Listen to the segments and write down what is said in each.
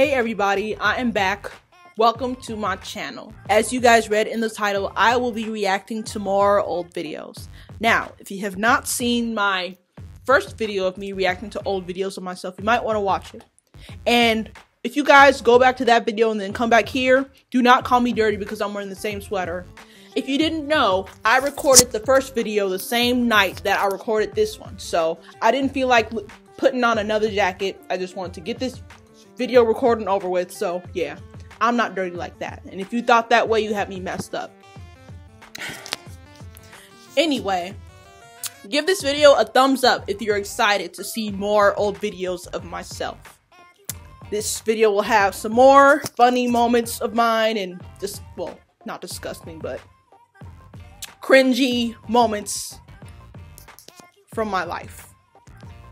Hey everybody, I am back. Welcome to my channel. As you guys read in the title, I will be reacting to more old videos. Now, if you have not seen my first video of me reacting to old videos of myself, you might want to watch it. And if you guys go back to that video and then come back here, do not call me dirty because I'm wearing the same sweater. If you didn't know, I recorded the first video the same night that I recorded this one. So I didn't feel like putting on another jacket. I just wanted to get this video recording over with. So yeah, I'm not dirty like that. And if you thought that way, you had me messed up. Anyway, give this video a thumbs up if you're excited to see more old videos of myself. This video will have some more funny moments of mine and just, well, not disgusting, but cringy moments from my life.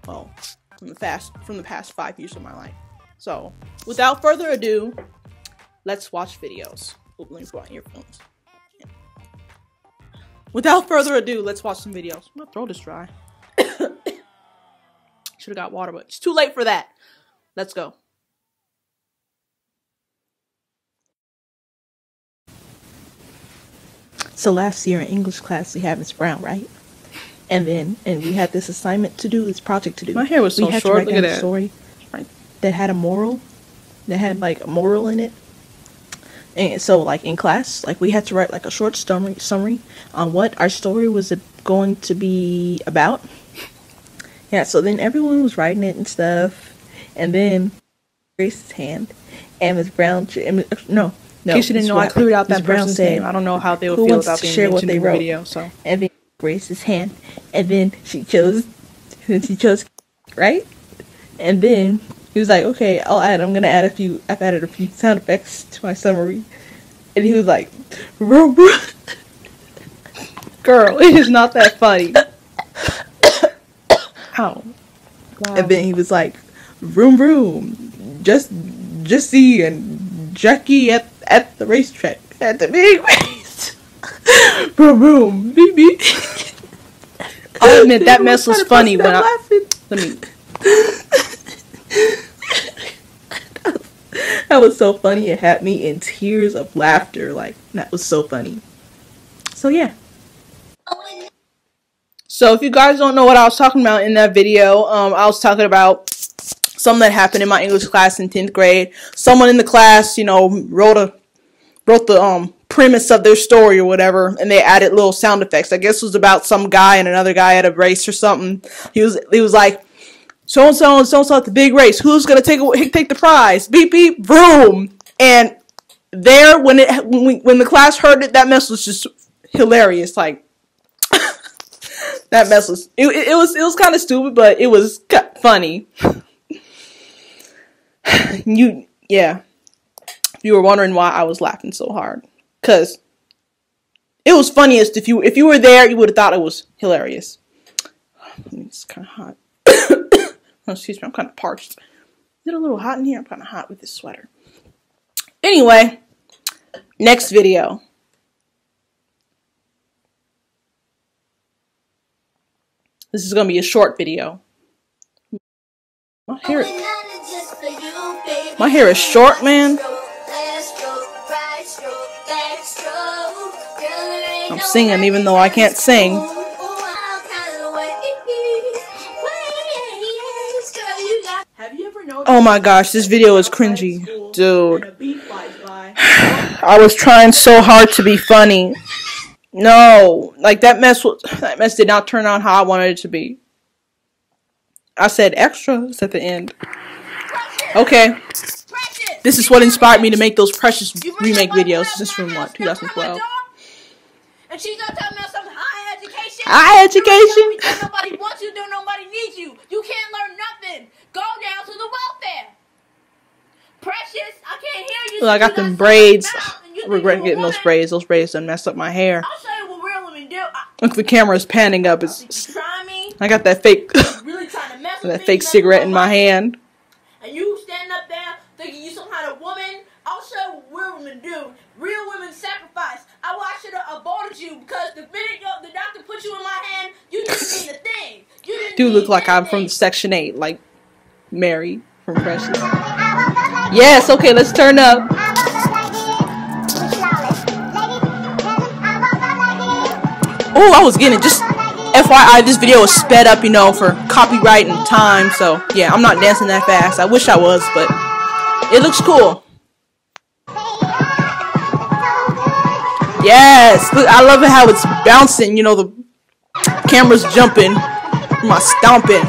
Well, from the past from the past five years of my life. So, without further ado, let's watch videos. Oop, let me put on earphones. Without further ado, let's watch some videos. My throat is dry. Should have got water, but it's too late for that. Let's go. So last year in English class we had Miss Brown, right? And then and we had this assignment to do, this project to do. My hair was so we had short. To write Look down at that. story that had a moral, that had like a moral in it. And so like in class, like we had to write like a short summary summary on what our story was going to be about. Yeah, so then everyone was writing it and stuff, and then Grace's hand, and Miss Brown, and, uh, no, no. In case you didn't know, I cleared out that Brown person's said, name. I don't know how they would feel about being share what they in the wrote?" video. So and then Grace's hand, and then she chose, then she chose, right? And then he was like, "Okay, I'll add. I'm gonna add a few. I've added a few sound effects to my summary." And he was like, girl, it is not that funny. Ow. Wow. and then he was like, "Vroom vroom, just Jesse and Jackie at at the racetrack at the big race." vroom vroom, beep beep. I'll admit that mess was funny when I laughing. let me That was so funny. It had me in tears of laughter. Like that was so funny. So yeah. So if you guys don't know what I was talking about in that video, um, I was talking about something that happened in my English class in 10th grade. Someone in the class, you know, wrote a wrote the um premise of their story or whatever, and they added little sound effects. I guess it was about some guy and another guy at a race or something. He was he was like so and so and so and so at the big race. Who's gonna take take the prize? Beep beep vroom. And there when it when, when the class heard it, that mess was just hilarious. Like that mess was it, it, it was it was kind of stupid, but it was funny. you yeah, you were wondering why I was laughing so hard, cause it was funniest if you if you were there, you would have thought it was hilarious. It's kind of hot. oh, excuse me, I'm kind of parched. Is it a little hot in here? I'm kind of hot with this sweater. Anyway, next video. This is gonna be a short video. My hair, My hair is short, man. I'm singing even though I can't sing. Oh my gosh, this video is cringy, dude. a beat flies by. I was trying so hard to be funny. No, like that mess was that mess did not turn out how I wanted it to be. I said extras at the end. Okay, this is what inspired me to make those precious remake videos. This is from what 2012. And she's gonna tell me something high education. High education? Nobody wants you, don't nobody needs you. Look, I got them braids. I regret getting those braids. Those braids done messed up my hair. I'll show you what real women do. I, Look, the camera is panning up. It's I got that fake really trying to mess with that fake cigarette in my hand. and you stand up there thinking you some kind of woman. I'll show you what real women do. Real women sacrifice. I, well, I should have aborted you because the minute the doctor put you in my hand, you didn't mean a thing. You Do look like I'm from. Section 8, like Mary from Precious. Yes, okay, let's turn up. Oh, I was getting it. Just FYI, this video was sped up, you know, for copyright and time. So, yeah, I'm not dancing that fast. I wish I was, but it looks cool. Yes, look, I love it how it's bouncing. You know, the camera's jumping, my stomping.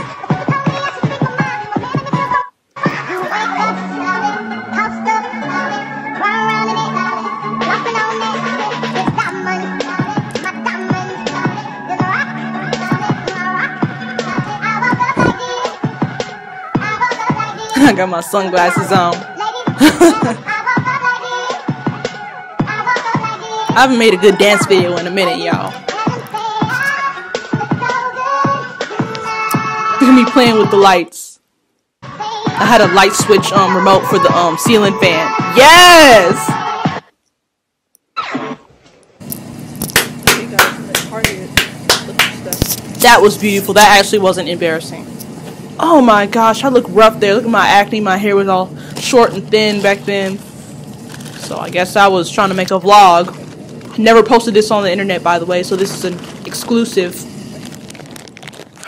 I got my sunglasses on. I haven't made a good dance video in a minute, y'all. Look at me playing with the lights. I had a light switch um remote for the um ceiling fan. Yes. That was beautiful. That actually wasn't embarrassing. Oh my gosh, I look rough there. Look at my acne. My hair was all short and thin back then. So I guess I was trying to make a vlog. Never posted this on the internet, by the way, so this is an exclusive.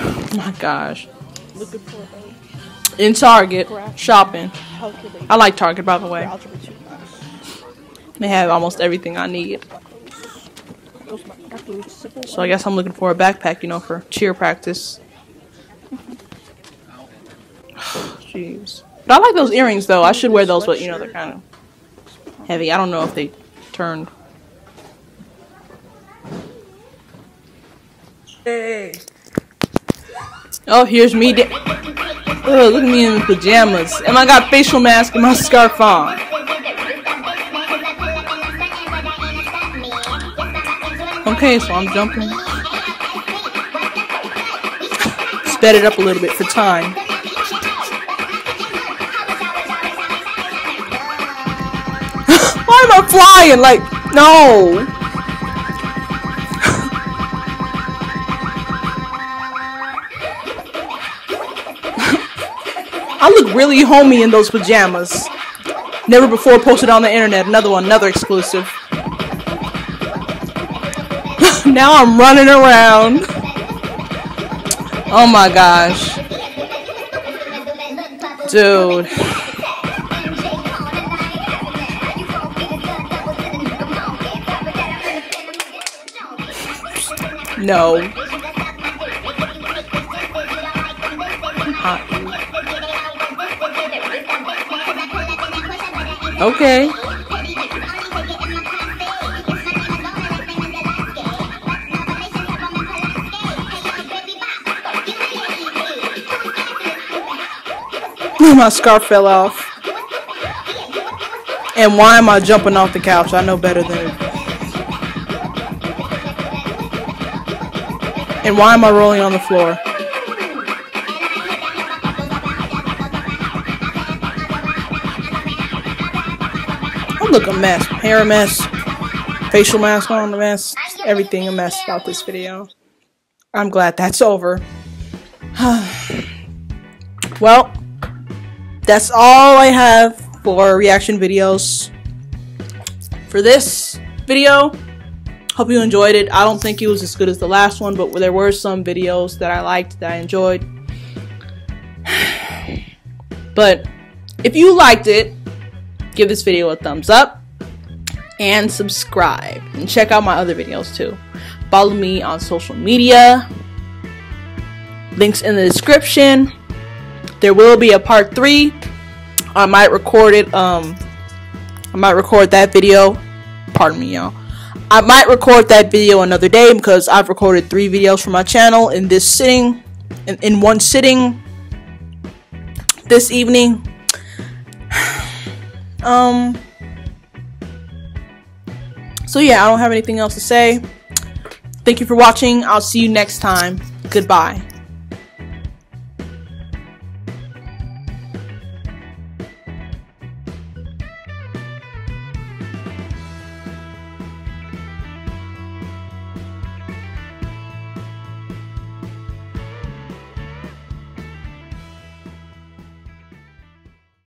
Oh my gosh. Looking for In Target, shopping. I like Target, by the way. Algebra 2 class. They have almost everything I need. Those are my calculators. Simple. So I guess I'm looking for a backpack, you know, for cheer practice. Jeez. But I like those earrings, though. I should wear those, but, you know, they're kind of heavy. I don't know if they turned. Hey. Oh, here's me. Da- oh, look at me in pajamas. And I got facial mask and my scarf on. Okay, so I'm jumping. Sped it up a little bit for time. Am flying? Like, no. I look really homey in those pajamas. Never before posted on the internet. Another one, another exclusive. now I'm running around. Oh my gosh. Dude. No. Okay. My scarf fell off. And why am I jumping off the couch? I know better than. And why am I rolling on the floor? I look a mess. Hair a mess. Facial mask on a mess. Everything a mess about this video. I'm glad that's over. well, that's all I have for reaction videos for this video. Hope you enjoyed it. I don't think it was as good as the last one, but there were some videos that I liked that I enjoyed. But if you liked it, give this video a thumbs up and subscribe and check out my other videos too. Follow me on social media. Links in the description. There will be a part 3. I might record it um I might record that video. Pardon me, y'all. I might record that video another day because I've recorded three videos for my channel in this sitting, in, in one sitting this evening. um. So yeah, I don't have anything else to say. Thank you for watching. I'll see you next time. Goodbye.